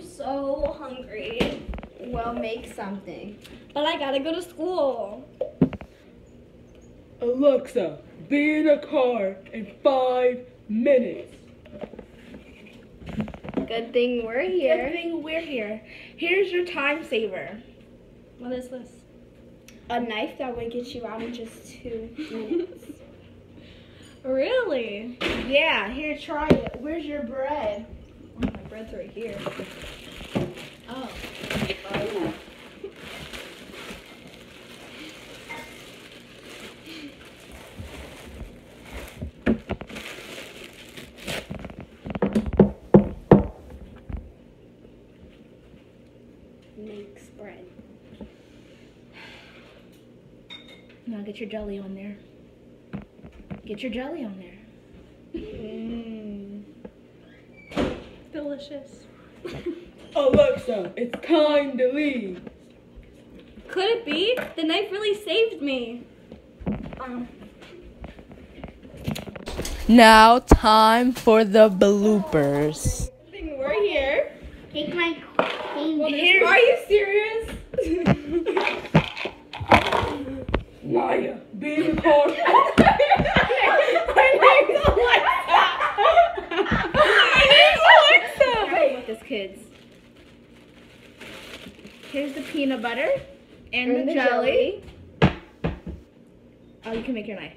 I'm so hungry. Well, make something. But I gotta go to school. Alexa, be in a car in five minutes. Good thing we're Good here. thing we're here. Here's your time saver. What is this? A knife that would get you out in just two minutes. Really? Yeah, here, try it. Where's your bread? Oh, my bread's right here. Oh. Makes bread. Now get your jelly on there. Get your jelly on there. Delicious. Alexa, it's time to leave. Could it be? The knife really saved me. Um, Now, time for the bloopers. we're here. Take my cane. Here- Are you serious? Maya, be in the car. Careful with this, kids. Here's the peanut butter and, And the, the jelly. Oh, you can make your knife.